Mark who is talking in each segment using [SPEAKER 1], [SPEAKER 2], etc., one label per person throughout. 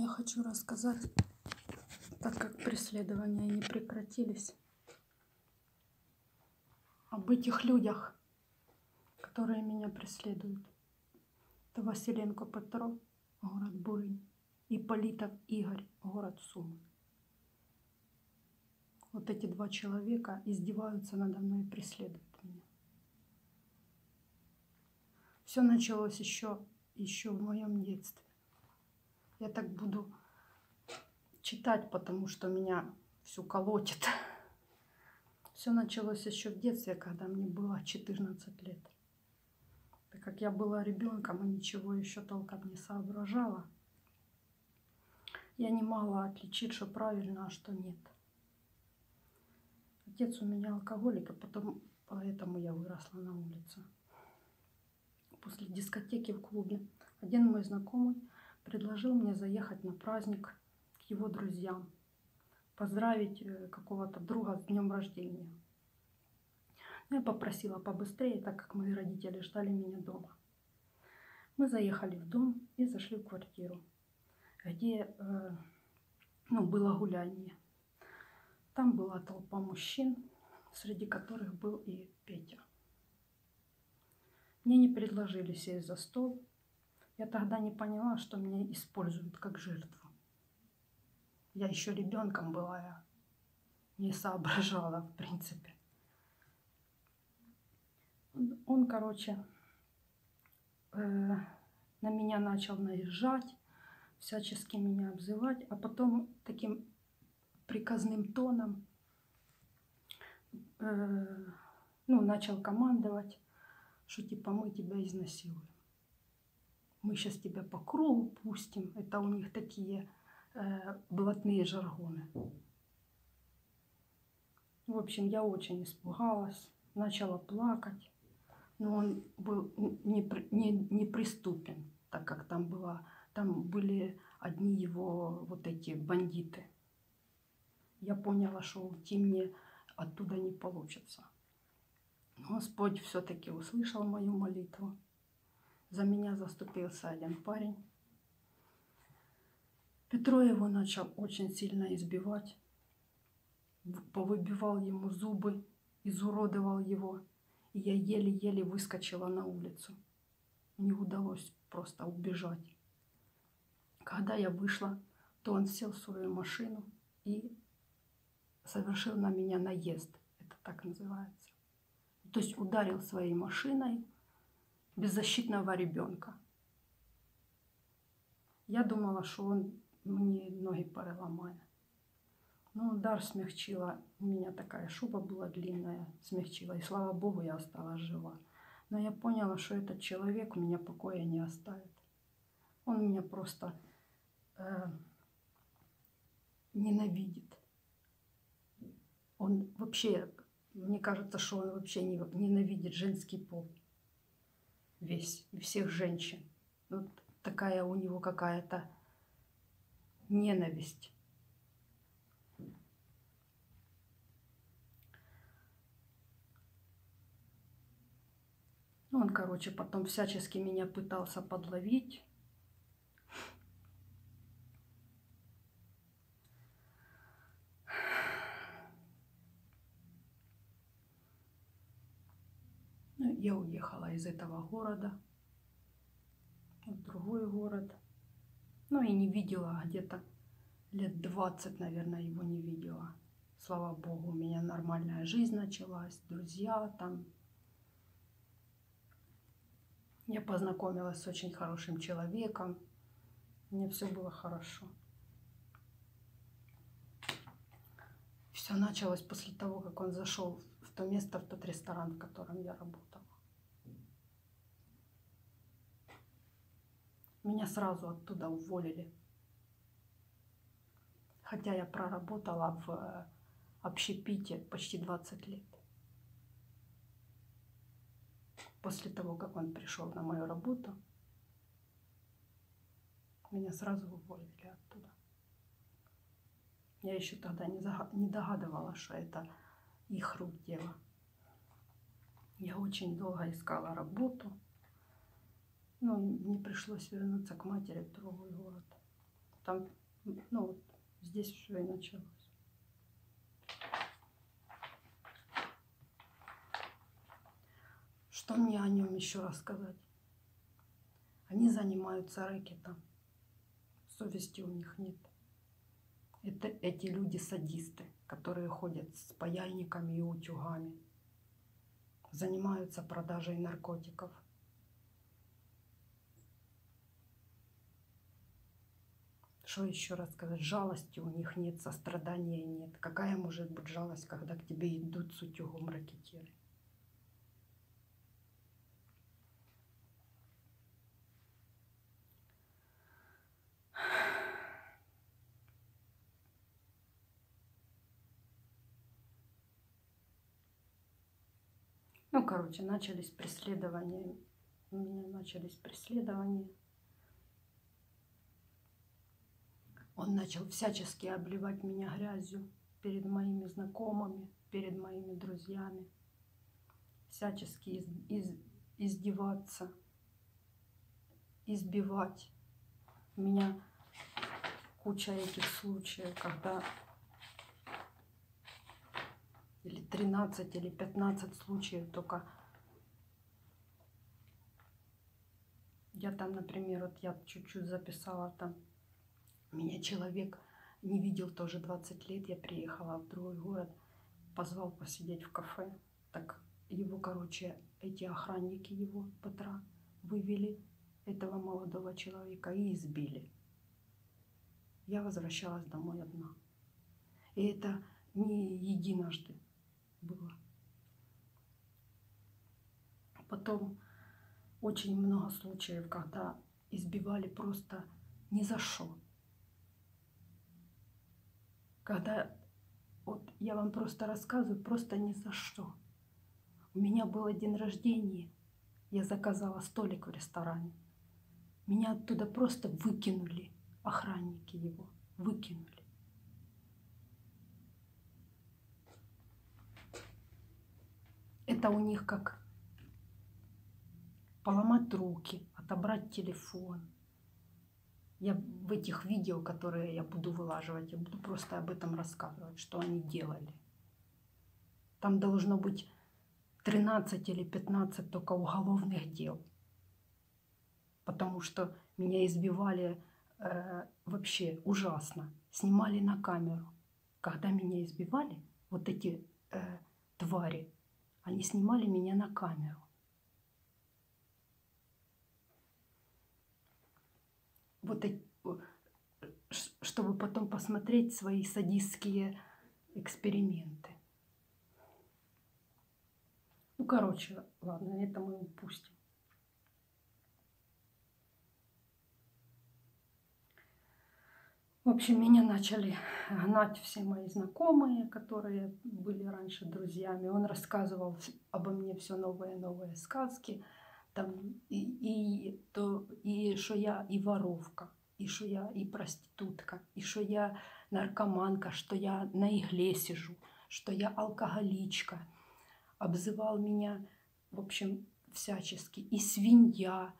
[SPEAKER 1] Я хочу рассказать, так как преследования не прекратились, об этих людях, которые меня преследуют. Это Василенко Петро, город Бурень, и Политов Игорь, город Сумы. Вот эти два человека издеваются надо мной и преследуют меня. Все началось еще, еще в моем детстве. Я так буду читать, потому что меня всю колотит. Все началось еще в детстве, когда мне было 14 лет. Так как я была ребенком и ничего еще толком не соображала, я не могла отличить, что правильно, а что нет. Отец у меня алкоголик, и потом поэтому я выросла на улице. После дискотеки в клубе один мой знакомый предложил мне заехать на праздник к его друзьям, поздравить э, какого-то друга с днем рождения. Я попросила побыстрее, так как мои родители ждали меня дома. Мы заехали в дом и зашли в квартиру, где э, ну, было гуляние. Там была толпа мужчин, среди которых был и Петя. Мне не предложили сесть за стол. Я тогда не поняла, что меня используют как жертву. Я еще ребенком была, я не соображала, в принципе. Он, короче, э, на меня начал наезжать, всячески меня обзывать, а потом таким приказным тоном э, ну, начал командовать, что типа мы тебя изнасилуем. Мы сейчас тебя по кругу пустим. Это у них такие э, блатные жаргоны. В общем, я очень испугалась, начала плакать. Но он был неприступен, не, не, приступен, так как там, была, там были одни его вот эти бандиты я поняла, что уйти мне оттуда не получится. Господь все-таки услышал мою молитву. За меня заступился один парень. Петро его начал очень сильно избивать. Повыбивал ему зубы, изуродовал его. И я еле-еле выскочила на улицу. Не удалось просто убежать. Когда я вышла, то он сел в свою машину и совершил на меня наезд. Это так называется. То есть ударил своей машиной беззащитного ребенка. Я думала, что он мне ноги переломает. Но удар смягчила. У меня такая шуба была длинная, смягчила. И слава богу, я осталась жива. Но я поняла, что этот человек меня покоя не оставит. Он меня просто э, ненавидит он вообще, мне кажется, что он вообще ненавидит женский пол. Весь, всех женщин. Вот такая у него какая-то ненависть. Ну, он, короче, потом всячески меня пытался подловить. Я уехала из этого города в другой город. Ну и не видела где-то лет 20, наверное, его не видела. Слава богу, у меня нормальная жизнь началась, друзья там. Я познакомилась с очень хорошим человеком. Мне все было хорошо. Все началось после того, как он зашел в то место, в тот ресторан, в котором я работала. Меня сразу оттуда уволили. Хотя я проработала в э, общепите почти 20 лет. После того, как он пришел на мою работу, меня сразу уволили оттуда. Я еще тогда не догадывала, что это их рук дело. Я очень долго искала работу. Ну, мне пришлось вернуться к матери в другой. Там, ну, вот здесь все и началось. Что мне о нем еще рассказать? Они занимаются рэкетом. Совести у них нет. Это эти люди-садисты, которые ходят с паяльниками и утюгами. Занимаются продажей наркотиков. Что еще рассказать? Жалости у них нет, сострадания нет. Какая может быть жалость, когда к тебе идут с утюгом ракетиры? Ну, короче, начались преследования. У меня начались преследования. Он начал всячески обливать меня грязью перед моими знакомыми, перед моими друзьями. Всячески из, из, издеваться, избивать. У меня куча этих случаев, когда или 13, или 15 случаев только. Я там, например, вот я чуть-чуть записала там, меня человек не видел тоже 20 лет, я приехала в другой город, позвал посидеть в кафе. Так его, короче, эти охранники его, Петра, вывели этого молодого человека и избили. Я возвращалась домой одна. И это не единожды было. Потом очень много случаев, когда избивали просто ни за что. Когда вот я вам просто рассказываю, просто ни за что. У меня был день рождения, я заказала столик в ресторане. Меня оттуда просто выкинули, охранники его, выкинули. Это у них как поломать руки, отобрать телефон. Я в этих видео, которые я буду вылаживать, я буду просто об этом рассказывать, что они делали. Там должно быть 13 или 15 только уголовных дел. Потому что меня избивали э, вообще ужасно. Снимали на камеру. Когда меня избивали, вот эти э, твари, они снимали меня на камеру. Вот чтобы потом посмотреть свои садистские эксперименты. Ну, короче, ладно, это мы упустим. В общем, меня начали гнать все мои знакомые, которые были раньше друзьями. Он рассказывал обо мне все новые и новые сказки. Там, и, и, то, и что я и воровка, и что я и проститутка, и что я наркоманка, что я на игле сижу, что я алкоголичка. Обзывал меня, в общем, всячески. И свинья,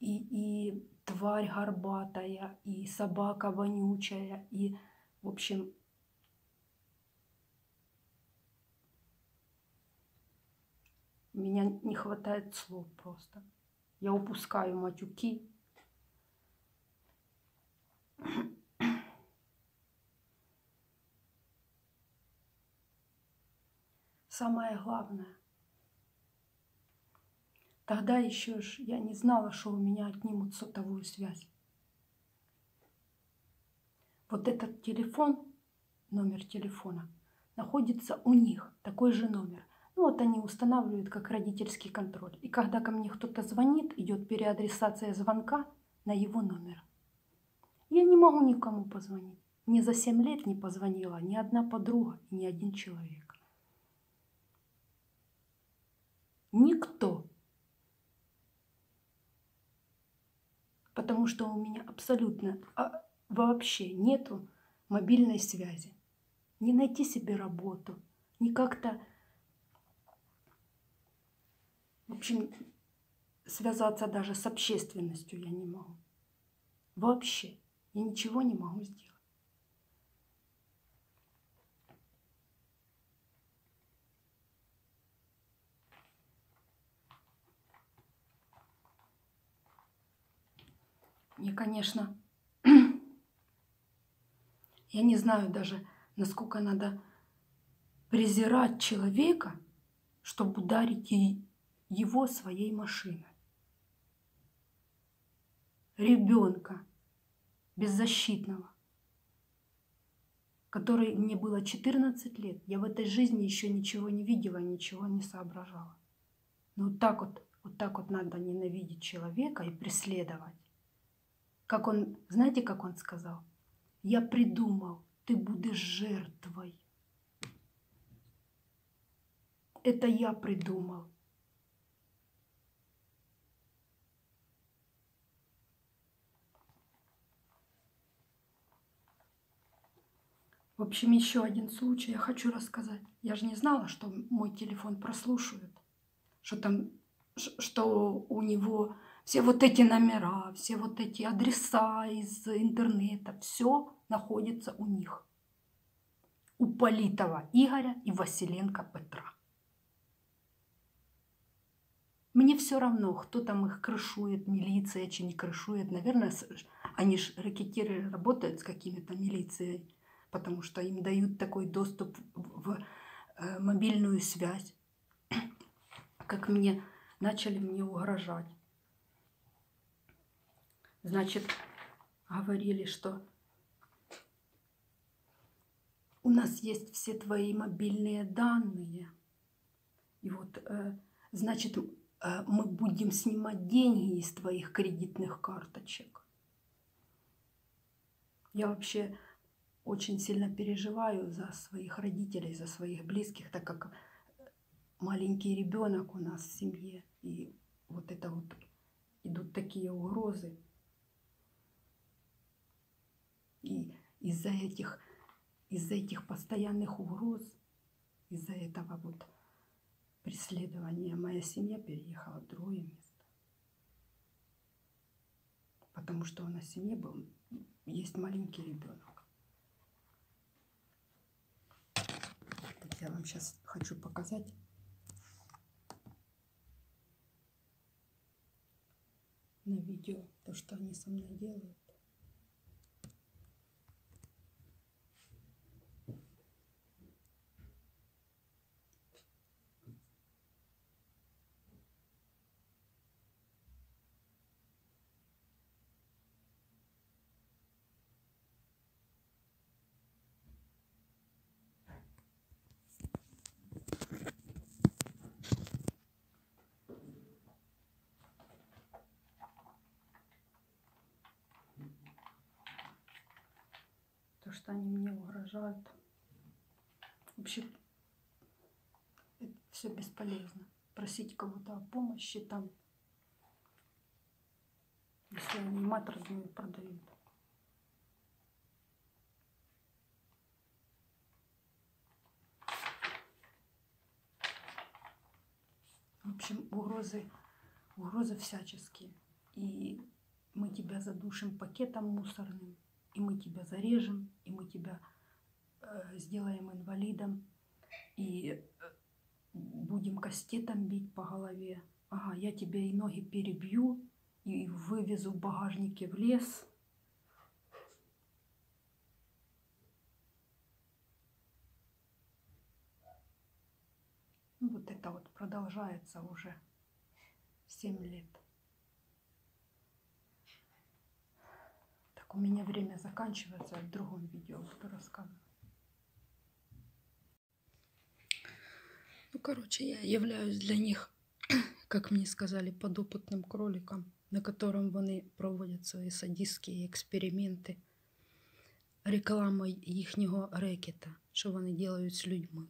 [SPEAKER 1] и, и тварь горбатая, и собака вонючая, и, в общем, меня не хватает слов просто. Я упускаю матюки. Самое главное, Тогда еще ж я не знала, что у меня отнимут сотовую связь. Вот этот телефон, номер телефона, находится у них, такой же номер. Ну вот они устанавливают как родительский контроль. И когда ко мне кто-то звонит, идет переадресация звонка на его номер. Я не могу никому позвонить. Мне за 7 лет не позвонила ни одна подруга ни один человек. Никто потому что у меня абсолютно а, вообще нету мобильной связи. Не найти себе работу, не как-то, в общем, связаться даже с общественностью я не могу. Вообще. Я ничего не могу сделать. Мне, конечно, я не знаю даже, насколько надо презирать человека, чтобы ударить его своей машиной. Ребенка беззащитного, который мне было 14 лет. Я в этой жизни еще ничего не видела, ничего не соображала. Но вот так вот, вот так вот надо ненавидеть человека и преследовать. Как он, знаете, как он сказал? Я придумал, ты будешь жертвой. Это я придумал. В общем, еще один случай я хочу рассказать. Я же не знала, что мой телефон прослушивают, что там, что у него все вот эти номера, все вот эти адреса из интернета, все находится у них. У Политова Игоря и Василенко Петра. Мне все равно, кто там их крышует, милиция, чи не крышует. Наверное, они же ракетиры работают с какими-то милицией, потому что им дают такой доступ в э, мобильную связь. Как мне начали мне угрожать. Значит, говорили, что у нас есть все твои мобильные данные. И вот, э, значит, э, мы будем снимать деньги из твоих кредитных карточек. Я вообще очень сильно переживаю за своих родителей, за своих близких, так как маленький ребенок у нас в семье. И вот это вот идут такие угрозы. И из-за этих, из-за этих постоянных угроз, из-за этого вот преследования моя семья переехала в другое место. Потому что у нас в семье был, есть маленький ребенок. Вот я вам сейчас хочу показать. на видео то, что они со мной делают. Что они мне угрожают. Вообще, это все бесполезно. Просить кого-то о помощи там, если они мат родную продают. В общем, угрозы, угрозы всяческие. И мы тебя задушим пакетом мусорным и мы тебя зарежем, и мы тебя э, сделаем инвалидом, и э, будем кастетом бить по голове. Ага, я тебе и ноги перебью, и вывезу в багажнике в лес. Ну, вот это вот продолжается уже 7 лет. Так, у меня время заканчивается, в другом видео буду рассказывать. Ну, короче, я являюсь для них, как мне сказали, подопытным кроликом, на котором вони проводять свої садистські експерименти рекламою їхнього рекета, що вони делают з людьми.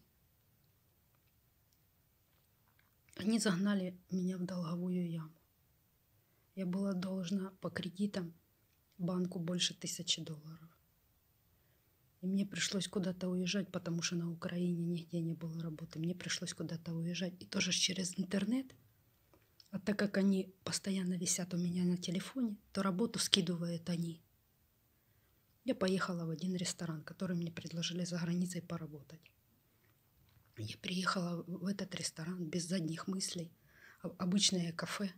[SPEAKER 1] Они загнали меня в долговую яму. Я была должна по кредитам банку больше тысячи долларов. И мне пришлось куда-то уезжать, потому что на Украине нигде не было работы. Мне пришлось куда-то уезжать. И тоже через интернет. А так как они постоянно висят у меня на телефоне, то работу скидывают они. Я поехала в один ресторан, который мне предложили за границей поработать. Я приехала в этот ресторан без задних мыслей. Обычное кафе.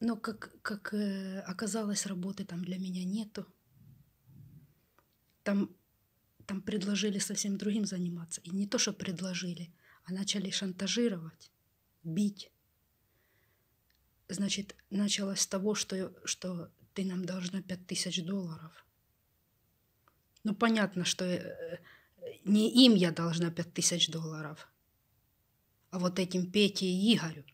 [SPEAKER 1] Но как, как э, оказалось, работы там для меня нету. Там, там предложили совсем другим заниматься. И не то, что предложили, а начали шантажировать, бить. Значит, началось с того, что, что ты нам должна пять тысяч долларов. Ну, понятно, что э, не им я должна пять тысяч долларов, а вот этим Пете и Игорю.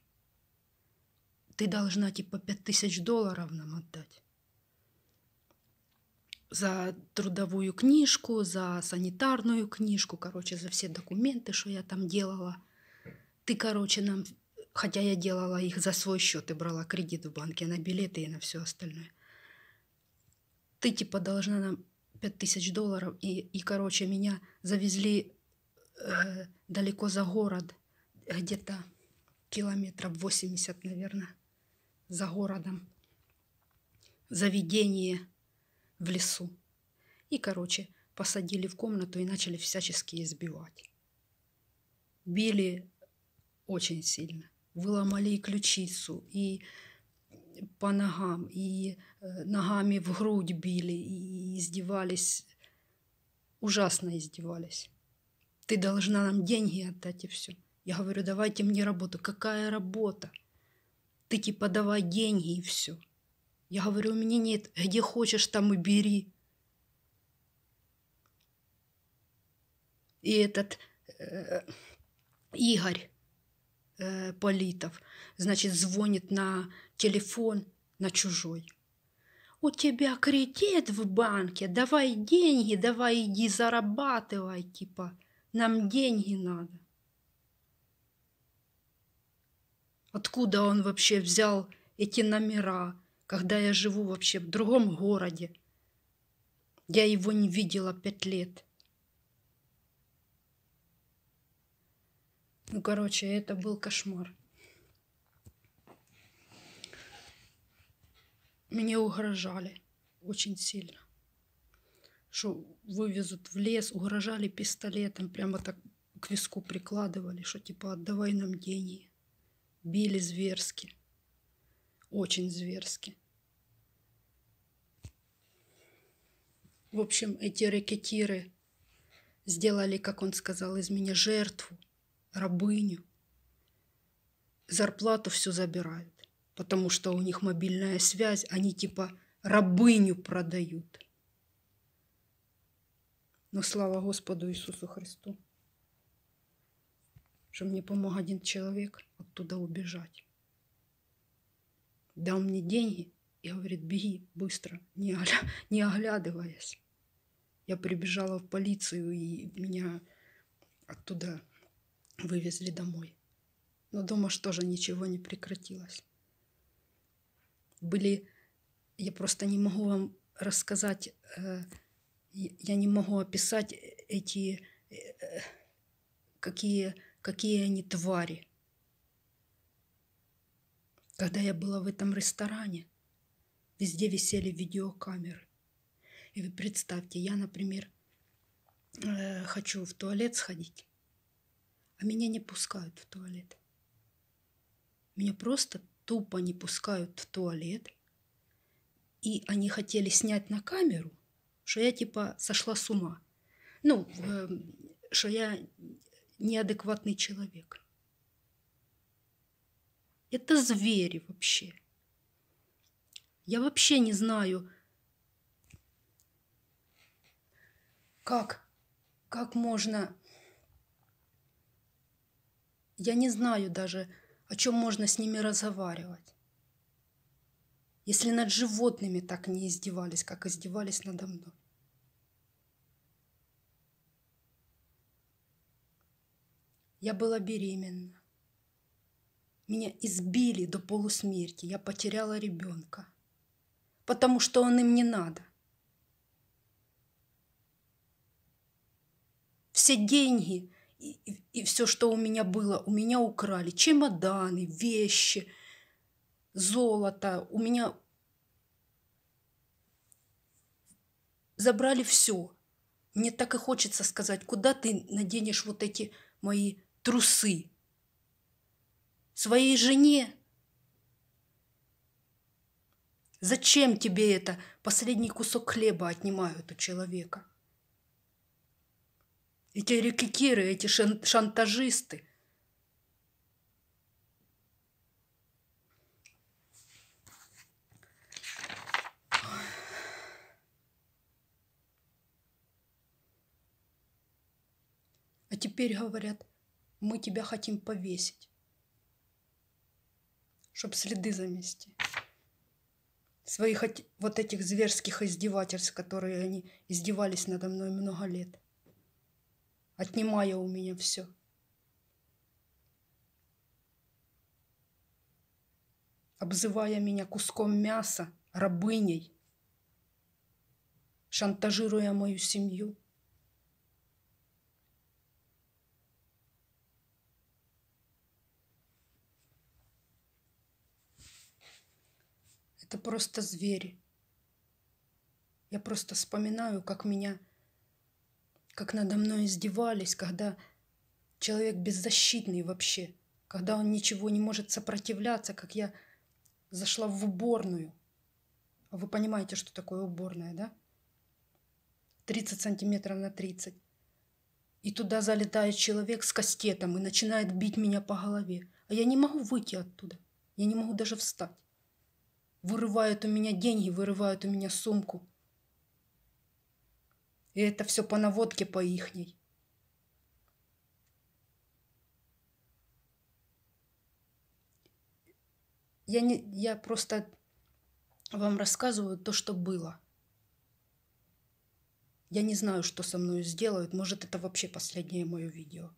[SPEAKER 1] Ты должна типа пять тысяч долларов нам отдать. За трудовую книжку, за санитарную книжку, короче, за все документы, что я там делала. Ты, короче, нам, хотя я делала их за свой счет и брала кредит в банке на билеты и на все остальное. Ты типа должна нам пять тысяч долларов. И, и, короче, меня завезли э, далеко за город, где-то километров 80, наверное, за городом. Заведение в лесу. И, короче, посадили в комнату и начали всячески избивать. Били очень сильно. Выломали и ключицу, и по ногам, и э, ногами в грудь били, и издевались, ужасно издевались. Ты должна нам деньги отдать и все. Я говорю, давайте мне работу. Какая работа? Ты типа давай деньги и все. Я говорю, у меня нет. Где хочешь, там и бери. И этот э, Игорь э, Политов, значит, звонит на телефон на чужой. У тебя кредит в банке, давай деньги, давай иди зарабатывай, типа, нам деньги надо. Откуда он вообще взял эти номера, когда я живу вообще в другом городе? Я его не видела пять лет. Ну, короче, это был кошмар. Мне угрожали очень сильно. Что вывезут в лес, угрожали пистолетом, прямо так к виску прикладывали, что типа отдавай нам деньги. Били зверски. Очень зверски. В общем, эти рекетиры сделали, как он сказал, из меня жертву, рабыню. Зарплату всю забирают потому что у них мобильная связь, они типа рабыню продают. Но слава Господу Иисусу Христу, что мне помог один человек оттуда убежать. Дал мне деньги и говорит, беги быстро, не, огля... не оглядываясь. Я прибежала в полицию, и меня оттуда вывезли домой. Но дома что же ничего не прекратилось были, я просто не могу вам рассказать, э, я не могу описать эти, э, какие, какие они твари. Когда я была в этом ресторане, везде висели видеокамеры. И вы представьте, я, например, э, хочу в туалет сходить, а меня не пускают в туалет. Меня просто тупо не пускают в туалет. И они хотели снять на камеру, что я типа сошла с ума. Ну, что я неадекватный человек. Это звери вообще. Я вообще не знаю, как, как можно... Я не знаю даже, о чем можно с ними разговаривать. Если над животными так не издевались, как издевались надо мной. Я была беременна. Меня избили до полусмерти. Я потеряла ребенка. Потому что он им не надо. Все деньги и, и, и все, что у меня было, у меня украли. Чемоданы, вещи, золото. У меня
[SPEAKER 2] забрали все. Мне так и хочется сказать, куда ты наденешь вот эти мои трусы? Своей жене? Зачем тебе это? Последний кусок хлеба отнимают у человека. Эти рекетиры, эти шантажисты. А теперь говорят, мы тебя хотим повесить, чтоб следы замести. Своих вот этих зверских издевательств, которые они издевались надо мной много лет отнимая у меня все. Обзывая меня куском мяса, рабыней, шантажируя мою семью. Это просто звери. Я просто вспоминаю, как меня как надо мной издевались, когда человек беззащитный вообще, когда он ничего не может сопротивляться, как я зашла в уборную. А вы понимаете, что такое уборная, да? 30 сантиметров на 30. И туда залетает человек с кастетом и начинает бить меня по голове. А я не могу выйти оттуда. Я не могу даже встать. Вырывают у меня деньги, вырывают у меня сумку. И это все по наводке по ихней. Я, не, я просто вам рассказываю то, что было. Я не знаю, что со мной сделают. Может, это вообще последнее мое видео.